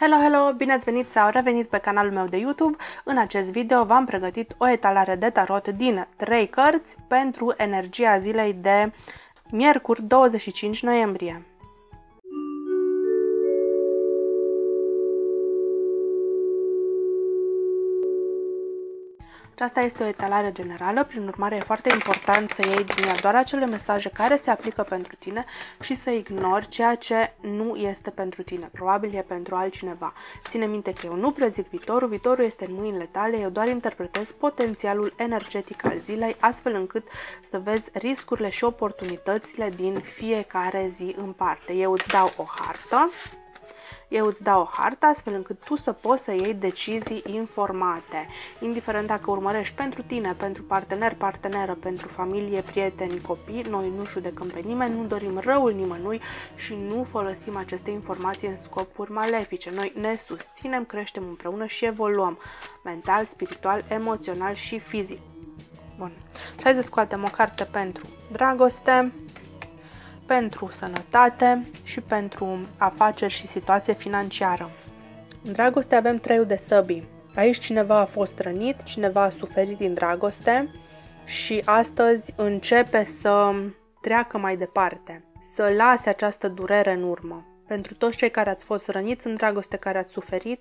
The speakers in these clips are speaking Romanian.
Hello, hello! Bine ați venit sau revenit pe canalul meu de YouTube. În acest video v-am pregătit o etalare de tarot din 3 cărți pentru energia zilei de miercuri 25 noiembrie. Aceasta este o etalare generală, prin urmare e foarte important să iei din ea doar acele mesaje care se aplică pentru tine și să ignori ceea ce nu este pentru tine. Probabil e pentru altcineva. Ține minte că eu nu prezic viitorul, viitorul este în mâinile tale, eu doar interpretez potențialul energetic al zilei, astfel încât să vezi riscurile și oportunitățile din fiecare zi în parte. Eu îți dau o hartă eu îți dau o hartă astfel încât tu să poți să iei decizii informate, indiferent dacă urmărești pentru tine, pentru partener, parteneră, pentru familie, prieteni, copii, noi nu judecăm pe nimeni, nu dorim răul nimănui și nu folosim aceste informații în scopuri malefice. Noi ne susținem, creștem împreună și evoluăm mental, spiritual, emoțional și fizic. Bun. Hai să scoatem o carte pentru dragoste, pentru sănătate și pentru afaceri și situație financiară. În dragoste avem treiul de săbii. Aici cineva a fost rănit, cineva a suferit din dragoste și astăzi începe să treacă mai departe, să lase această durere în urmă. Pentru toți cei care ați fost răniți în dragoste, care ați suferit,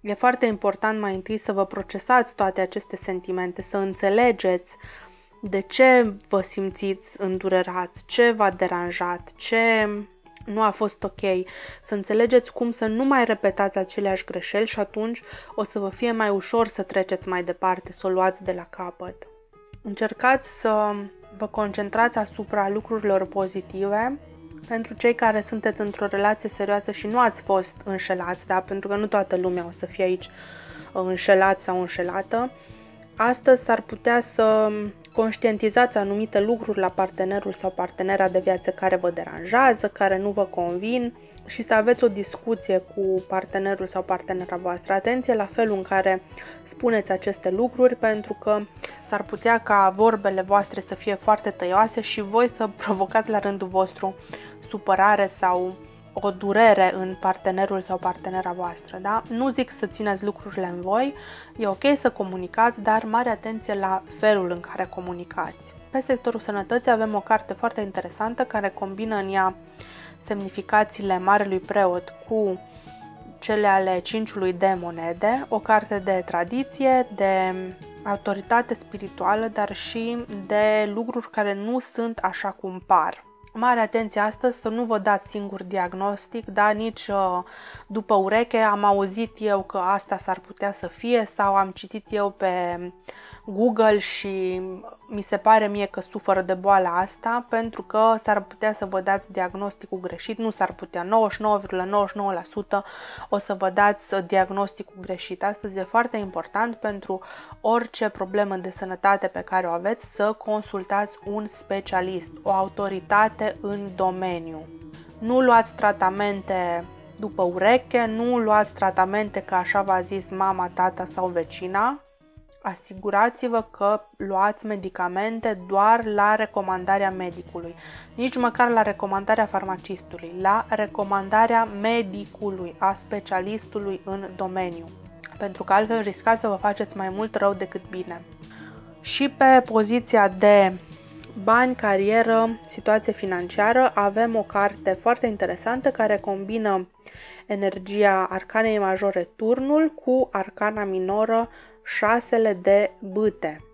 e foarte important mai întâi să vă procesați toate aceste sentimente, să înțelegeți de ce vă simțiți îndurerați, ce v-a deranjat, ce nu a fost ok, să înțelegeți cum să nu mai repetați aceleași greșeli și atunci o să vă fie mai ușor să treceți mai departe, să o luați de la capăt. Încercați să vă concentrați asupra lucrurilor pozitive pentru cei care sunteți într-o relație serioasă și nu ați fost înșelați, da? pentru că nu toată lumea o să fie aici înșelat sau înșelată. Astăzi s-ar putea să conștientizați anumite lucruri la partenerul sau partenera de viață care vă deranjează, care nu vă convin și să aveți o discuție cu partenerul sau partenera voastră. Atenție la felul în care spuneți aceste lucruri pentru că s-ar putea ca vorbele voastre să fie foarte tăioase și voi să provocați la rândul vostru supărare sau o durere în partenerul sau partenera voastră, da? Nu zic să țineți lucrurile în voi, e ok să comunicați, dar mare atenție la felul în care comunicați. Pe sectorul sănătății avem o carte foarte interesantă care combină în ea semnificațiile Marelui Preot cu cele ale cinciului de monede, o carte de tradiție, de autoritate spirituală, dar și de lucruri care nu sunt așa cum par. Mare atenție astăzi să nu vă dați singur diagnostic, da, nici uh, după ureche. Am auzit eu că asta s-ar putea să fie sau am citit eu pe Google și mi se pare mie că suferă de boala asta pentru că s-ar putea să vă dați diagnosticul greșit, nu s-ar putea, 99,99% o să vă dați diagnosticul greșit. Astăzi e foarte important pentru orice problemă de sănătate pe care o aveți să consultați un specialist, o autoritate în domeniu. Nu luați tratamente după ureche, nu luați tratamente că așa v-a zis mama, tata sau vecina, asigurați-vă că luați medicamente doar la recomandarea medicului, nici măcar la recomandarea farmacistului, la recomandarea medicului, a specialistului în domeniu, pentru că altfel riscați să vă faceți mai mult rău decât bine. Și pe poziția de bani, carieră, situație financiară, avem o carte foarte interesantă care combină energia arcanei majore turnul cu arcana minoră șasele de bâte.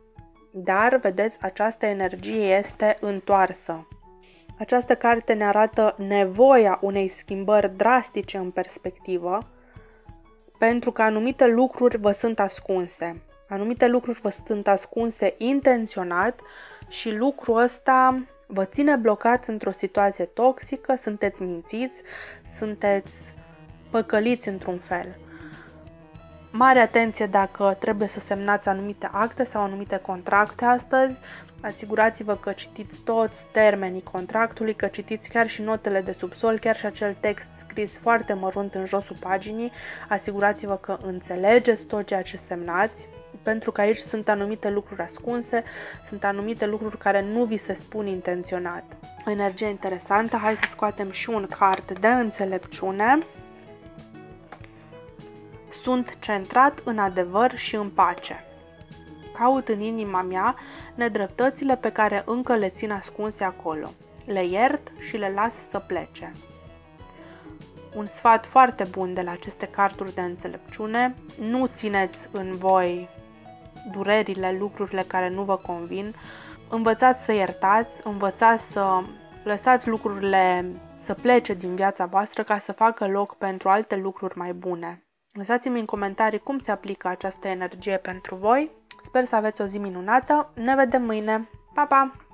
Dar, vedeți, această energie este întoarsă. Această carte ne arată nevoia unei schimbări drastice în perspectivă, pentru că anumite lucruri vă sunt ascunse. Anumite lucruri vă sunt ascunse intenționat și lucrul ăsta vă ține blocați într-o situație toxică, sunteți mințiți, sunteți păcăliți într-un fel. Mare atenție dacă trebuie să semnați anumite acte sau anumite contracte astăzi. Asigurați-vă că citiți toți termenii contractului, că citiți chiar și notele de subsol, chiar și acel text scris foarte mărunt în josul paginii. Asigurați-vă că înțelegeți tot ceea ce semnați, pentru că aici sunt anumite lucruri ascunse, sunt anumite lucruri care nu vi se spun intenționat. O energie interesantă, hai să scoatem și un card de înțelepciune. Sunt centrat în adevăr și în pace. Caut în inima mea nedreptățile pe care încă le țin ascunse acolo. Le iert și le las să plece. Un sfat foarte bun de la aceste carturi de înțelepciune. Nu țineți în voi durerile, lucrurile care nu vă convin. Învățați să iertați, învățați să lăsați lucrurile să plece din viața voastră ca să facă loc pentru alte lucruri mai bune. Lăsați-mi în comentarii cum se aplică această energie pentru voi. Sper să aveți o zi minunată. Ne vedem mâine. Pa, pa!